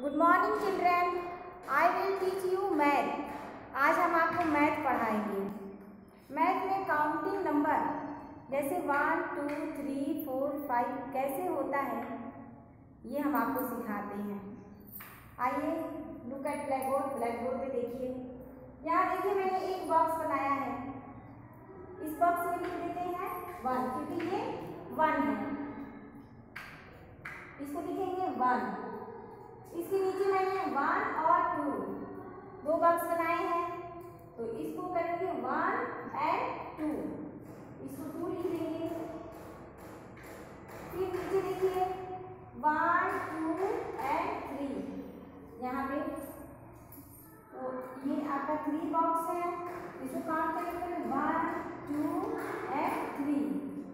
Good morning children I will teach you math आज हम आपको मैथ पढ़ाएँगे। मैथ में काउंटिंग नंबर जैसे one two three four five कैसे होता है? ये हम आपको सिखाते हैं। आइए look at black board black board पे देखिए। यहाँ देखिए, मैंने एक बॉक्स बनाया है। इस बॉक्स में लिख देते हैं वन क्योंकि ये वन है। इसको लिखेंगे वन इसके नीचे मैंने वन और टू दो बॉक्स बनाए हैं। तो इसको करेंगे वन एंड टू इसको टू लिख देंगे फिर नीचे देखिए। वन टू एंड थ्री यहाँ पे तो ये आपका थ्री बॉक्स है इसको काउंट करेंगे वन टू एंड थ्री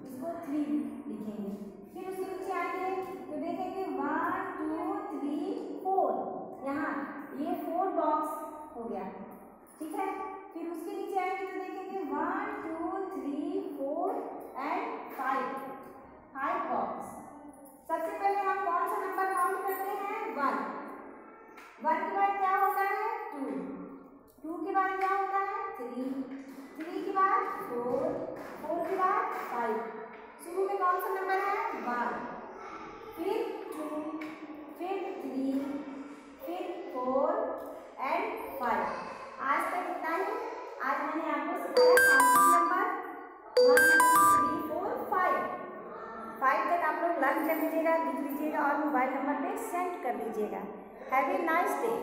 इसको थ्री लिखेंगे फिर उसके नीचे आएँगे तो देखेंगे वन टू थ्री फोर यहाँ ये फोर बॉक्स हो गया। ठीक है? फिर उसके नीचे आएँगे तो देखेंगे वन आप लोग लर्न कर लीजिएगा लिख लीजिएगा और मोबाइल नंबर पे सेंड कर दीजिएगा। Heavy nice day